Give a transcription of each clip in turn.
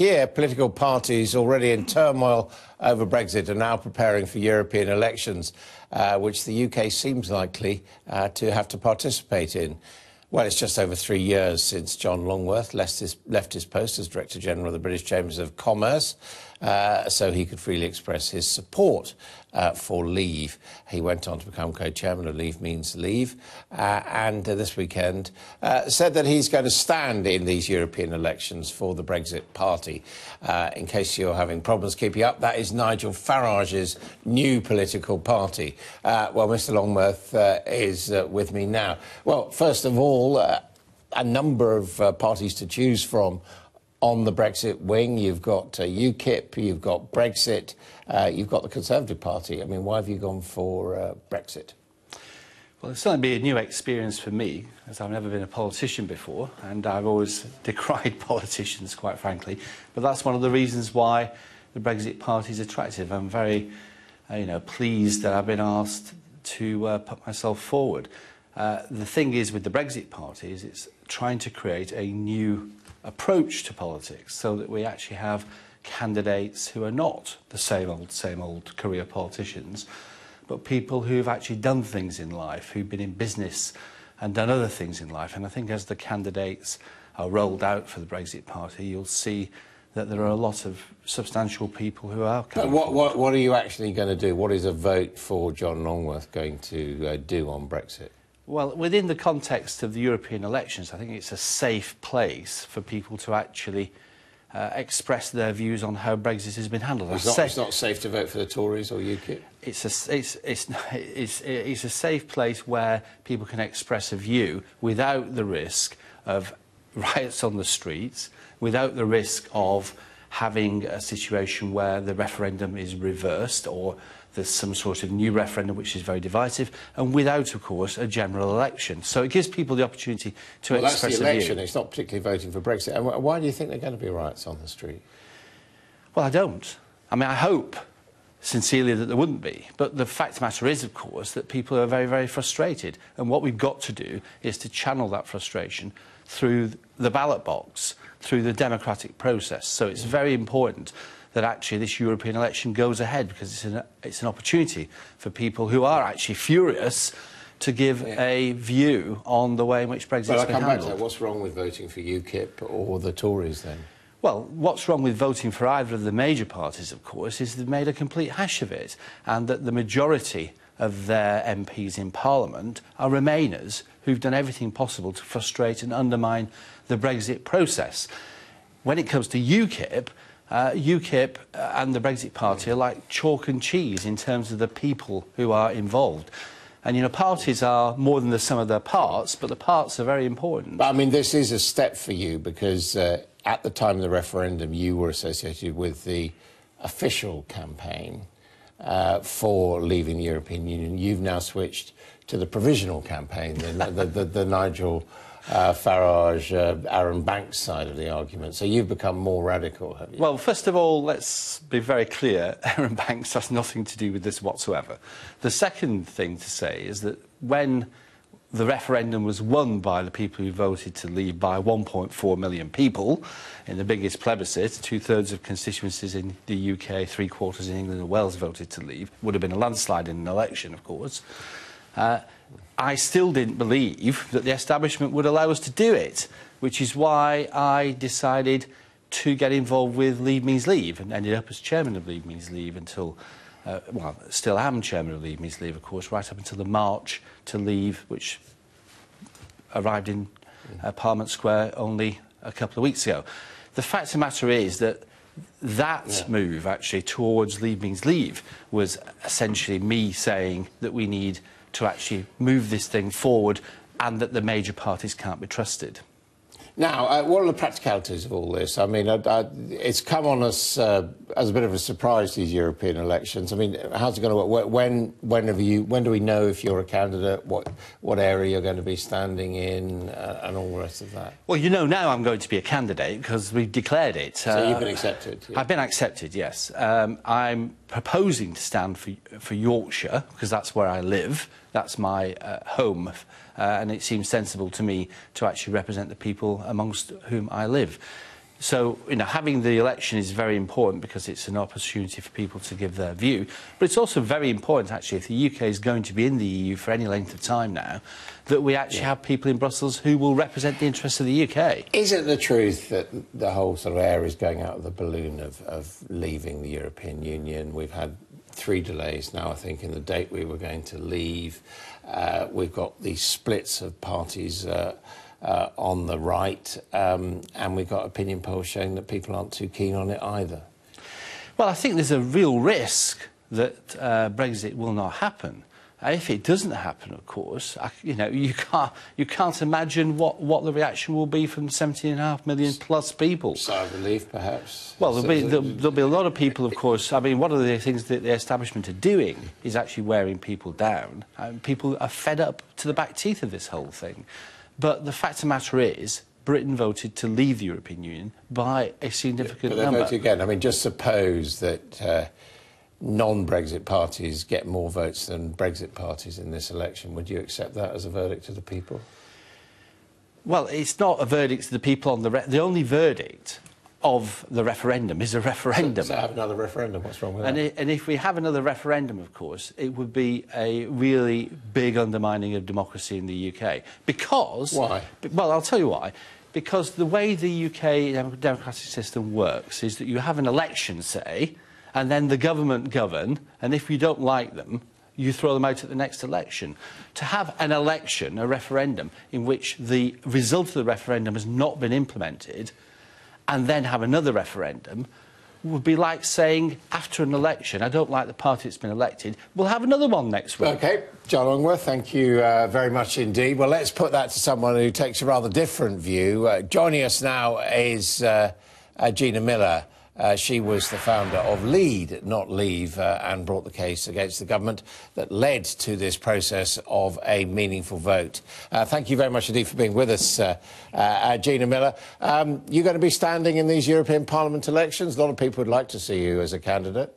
here, political parties already in turmoil over Brexit are now preparing for European elections, uh, which the UK seems likely uh, to have to participate in. Well, it's just over three years since John Longworth left his, left his post as Director General of the British Chambers of Commerce, uh, so he could freely express his support uh, for Leave. He went on to become co-chairman of Leave Means Leave, uh, and uh, this weekend uh, said that he's going to stand in these European elections for the Brexit Party. In case you're having problems keeping up, that is Nigel Farage's new political party. well, Mr. Longworth is with me now. Well, first of all, a number of uh, parties to choose from on the Brexit wing. You've got uh, UKIP, you've got Brexit, uh, you've got the Conservative Party. I mean, why have you gone for uh, Brexit? Well, it's certainly be a new experience for me, as I've never been a politician before, and I've always decried politicians, quite frankly. But that's one of the reasons why the Brexit Party is attractive. I'm very, uh, you know, pleased that I've been asked to uh, put myself forward. Uh, the thing is with the Brexit Party is it's trying to create a new approach to politics so that we actually have candidates who are not the same old, same old career politicians, but people who've actually done things in life, who've been in business and done other things in life. And I think as the candidates are rolled out for the Brexit Party, you'll see that there are a lot of substantial people who are coming what, what, what are you actually going to do? What is a vote for John Longworth going to uh, do on Brexit? Well, within the context of the European elections, I think it's a safe place for people to actually uh, express their views on how Brexit has been handled. It's not, it's not, safe to vote for the Tories or UKIP? It's a, it's, it's, it's, it's a safe place where people can express a view without the risk of riots on the streets, without the risk of having a situation where the referendum is reversed or there's some sort of new referendum which is very divisive, and without, of course, a general election. So it gives people the opportunity to well, express that's the election. It's not particularly voting for Brexit. And why do you think there are going to be riots on the street? Well, I don't. I mean, I hope sincerely that there wouldn't be. But the fact of the matter is, of course, that people are very, very frustrated. And what we've got to do is to channel that frustration through the ballot box, through the democratic process. So it's very important that actually this European election goes ahead because it's an, it's an opportunity for people who are actually furious to give yeah. a view on the way in which Brexit has been come handled. Back to that. What's wrong with voting for UKIP or the Tories then? Well, what's wrong with voting for either of the major parties, of course, is they've made a complete hash of it, and that the majority of their MPs in Parliament are Remainers who've done everything possible to frustrate and undermine the Brexit process. When it comes to UKIP, uh, UKIP and the Brexit Party are like chalk and cheese in terms of the people who are involved. And, you know, parties are more than the sum of their parts, but the parts are very important. But, I mean, this is a step for you because uh, at the time of the referendum, you were associated with the official campaign uh, for leaving the European Union. You've now switched to the provisional campaign, the, the, the, the Nigel uh, Farage, uh, Arron Banks side of the argument. So you've become more radical, have you? Well, first of all, let's be very clear. Arron Banks has nothing to do with this whatsoever. The second thing to say is that when the referendum was won by the people who voted to leave by 1.4 million people in the biggest plebiscite. Two-thirds of constituencies in the UK, three-quarters in England and Wales voted to leave. Would have been a landslide in an election, of course. Uh, I still didn't believe that the establishment would allow us to do it, which is why I decided to get involved with Leave Means Leave and ended up as chairman of Leave Means Leave until, uh, well, still am chairman of the Leave Means Leave, of course, right up until the March to Leave, which arrived in uh, Parliament Square only a couple of weeks ago. The fact of the matter is that that yeah. move, actually, towards Leave Means Leave was essentially me saying that we need to actually move this thing forward and that the major parties can't be trusted. Now, uh, what are the practicalities of all this? I mean, uh, uh, it's come on us uh, as a bit of a surprise these European elections. I mean, how's it going to work? When, when have you? When do we know if you're a candidate? What, what area you're going to be standing in, uh, and all the rest of that? Well, you know now I'm going to be a candidate because we've declared it. So you've been accepted. Yeah. I've been accepted. Yes, um, I'm proposing to stand for for Yorkshire because that's where I live. That's my uh, home, uh, Uh, and it seems sensible to me to actually represent the people amongst whom I live. So, you know, having the election is very important because it's an opportunity for people to give their view. But it's also very important, actually, if the UK is going to be in the EU for any length of time now, that we actually yeah. have people in Brussels who will represent the interests of the UK. Is it the truth that the whole sort of air is going out of the balloon of, of leaving the European Union? We've had three delays now, I think, in the date we were going to leave. Uh, we've got these splits of parties. Uh, uh, on the right, um, and we've got opinion polls showing that people aren't too keen on it either. Well, I think there's a real risk that uh, Brexit will not happen. If it doesn't happen, of course, I, you know, you can't, you can't imagine what, what the reaction will be from 17.5 million plus people. Sigh of relief, perhaps. Well, there'll be, there'll, there'll, be a lot of people, of course. I mean, one of the things that the establishment are doing is actually wearing people down. And people are fed up to the back teeth of this whole thing. But the fact of the matter is, Britain voted to leave the European Union by a significant but number. Vote again. I mean, just suppose that uh, non-Brexit parties get more votes than Brexit parties in this election. Would you accept that as a verdict to the people? Well, it's not a verdict to the people on the... the only verdict of the referendum is a referendum. So, so have another referendum. What's wrong with and that? It, and if we have another referendum, of course, it would be a really big undermining of democracy in the UK. Because... Why? Well, I'll tell you why. Because the way the UK democratic system works is that you have an election, say, and then the government govern, and if you don't like them, you throw them out at the next election. To have an election, a referendum, in which the result of the referendum has not been implemented, and then have another referendum would be like saying after an election, I don't like the party that's been elected, we'll have another one next week. OK. John Longworth, thank you uh, very much indeed. Well, let's put that to someone who takes a rather different view. Uh, joining us now is uh, uh Gina Miller. Uh, she was the founder of Lead, not Leave, uh, and brought the case against the government that led to this process of a meaningful vote. Uh, thank you very much indeed for being with us, uh, uh, Gina Miller. Um, you're going to be standing in these European Parliament elections. A lot of people would like to see you as a candidate.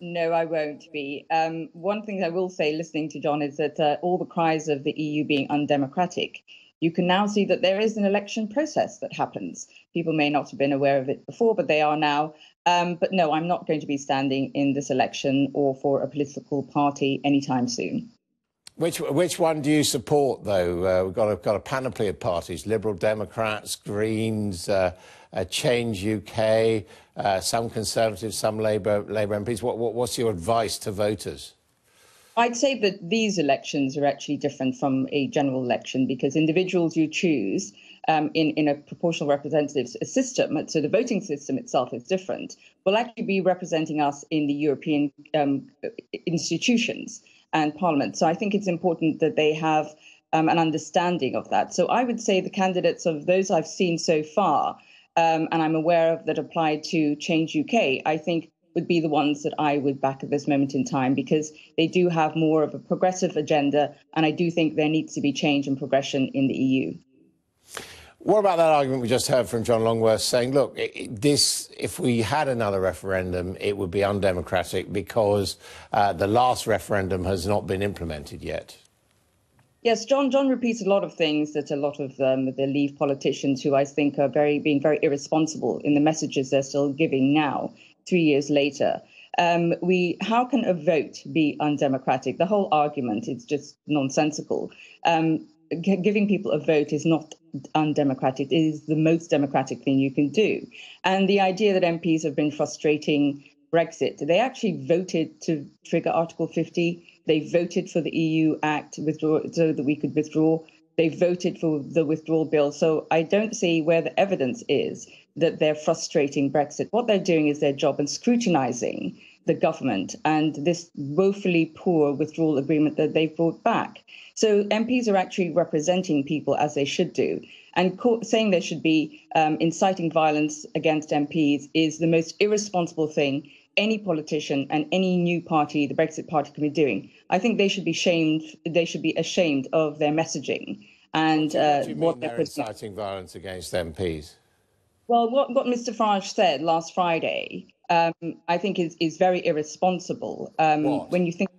No, I won't be. Um, one thing I will say, listening to John, is that all the cries of the EU being undemocratic you can now see that there is an election process that happens. People may not have been aware of it before, but they are now. Um, but no, I'm not going to be standing in this election or for a political party anytime soon. Which which one do you support, though? Uh, we've got a, got a panoply of parties: Liberal Democrats, Greens, uh, uh, Change UK, uh, some Conservatives, some Labour Labour MPs. What, what, what's your advice to voters? I'd say that these elections are actually different from a general election because individuals you choose um, in, in a proportional representative system, so the voting system itself is different, will actually be representing us in the European um, institutions and parliament. So I think it's important that they have um, an understanding of that. So I would say the candidates of those I've seen so far, um, and I'm aware of that applied to Change UK, I think would be the ones that I would back at this moment in time because they do have more of a progressive agenda. And I do think there needs to be change and progression in the EU. What about that argument we just heard from John Longworth saying, look, this, if we had another referendum, it would be undemocratic because uh, the last referendum has not been implemented yet? Yes, John. John repeats a lot of things that a lot of um, the Leave politicians, who I think are very being very irresponsible in the messages they're still giving now, three years later. Um, we how can a vote be undemocratic? The whole argument is just nonsensical. Um, g- giving people a vote is not undemocratic. It is the most democratic thing you can do. And the idea that MPs have been frustrating Brexit, they actually voted to trigger Article 50. They voted for the EU Act withdraw, so that we could withdraw. They voted for the withdrawal bill. So I don't see where the evidence is that they're frustrating Brexit. What they're doing is their job and scrutinizing the government and this woefully poor withdrawal agreement that they've brought back. So MPs are actually representing people as they should do. And co- saying there should be um, inciting violence against MPs is the most irresponsible thing any politician and any new party, the Brexit Party, can be doing. I think they should be shamed. They should be ashamed of their messaging and uh, what they're inciting violence against MPs. Well, what, what Mr. Farage said last Friday, um, I think is, is very irresponsible. Um, when you think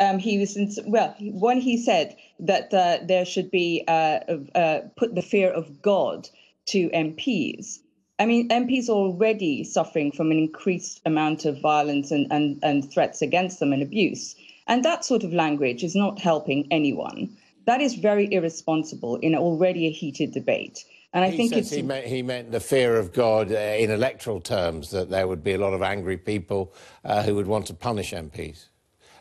um, he was in, well, when he said that uh, there should be uh, uh, put the fear of God to MPs, I mean, MPs are already suffering from an increased amount of violence and, and, and threats against them and abuse. And that sort of language is not helping anyone. That is very irresponsible in already a heated debate. And I he think it's he meant, he meant the fear of God uh, in electoral terms, that there would be a lot of angry people uh, who would want to punish MPs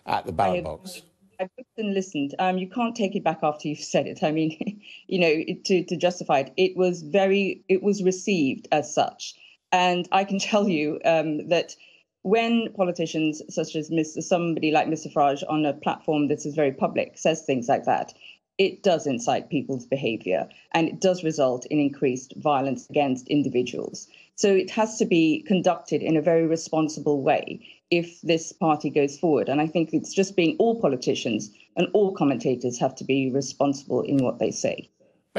at the ballot box. I've looked and listened. Um, you can't take it back after you've said it. I mean, you know, to, to justify it, it was very, it was received as such. And I can tell you um, that when politicians, such as Mr. somebody like Mr. Farage on a platform that is very public, says things like that, it does incite people's behavior and it does result in increased violence against individuals. So it has to be conducted in a very responsible way if this party goes forward. And I think it's just being all politicians and all commentators have to be responsible in what they say.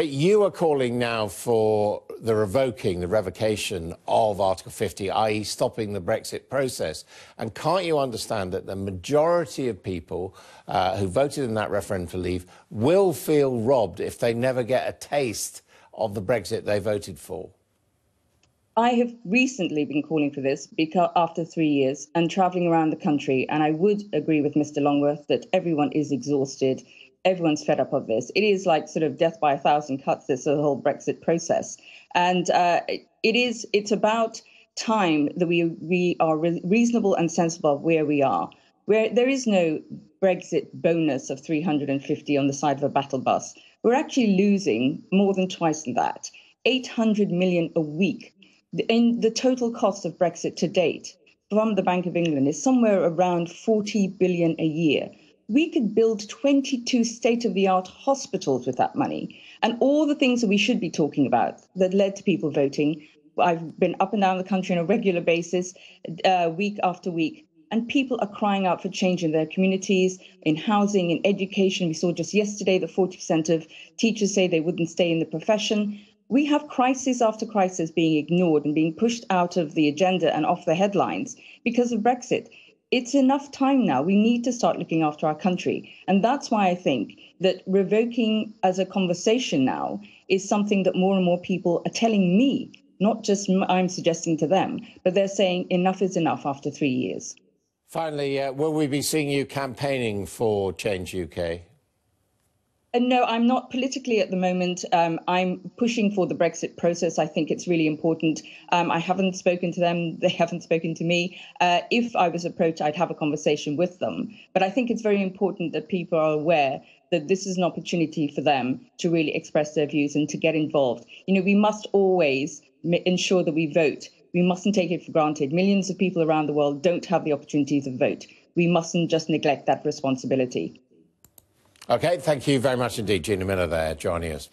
But you are calling now for the revoking, the revocation of Article 50, i.e., stopping the Brexit process. And can't you understand that the majority of people uh, who voted in that referendum to leave will feel robbed if they never get a taste of the Brexit they voted for? I have recently been calling for this because after three years and traveling around the country, and I would agree with Mr. Longworth that everyone is exhausted everyone's fed up of this. It is like sort of death by a thousand cuts. This whole Brexit process, and uh, it is. It's about time that we we are re- reasonable and sensible of where we are. Where there is no Brexit bonus of 350 on the side of a battle bus, we're actually losing more than twice that. 800 million a week. In the total cost of Brexit to date from the Bank of England is somewhere around 40 billion a year we could build 22 state of the art hospitals with that money and all the things that we should be talking about that led to people voting. I've been up and down the country on a regular basis, uh, week after week, and people are crying out for change in their communities, in housing, in education. We saw just yesterday that 40% of teachers say they wouldn't stay in the profession. We have crisis after crisis being ignored and being pushed out of the agenda and off the headlines because of Brexit it's enough time now. We need to start looking after our country. And that's why I think that revoking as a conversation now is something that more and more people are telling me, not just I'm suggesting to them, but they're saying enough is enough after three years. Finally, uh, will we be seeing you campaigning for Change UK? Uh, no, I'm not politically at the moment. Um, I'm pushing for the Brexit process. I think it's really important. Um, I haven't spoken to them. They haven't spoken to me. Uh, if I was approached, I'd have a conversation with them. But I think it's very important that people are aware that this is an opportunity for them to really express their views and to get involved. You know, we must always ensure that we vote. We mustn't take it for granted. Millions of people around the world don't have the opportunity to vote. We mustn't just neglect that responsibility. Okay, thank you very much indeed, Gina Miller there joining us.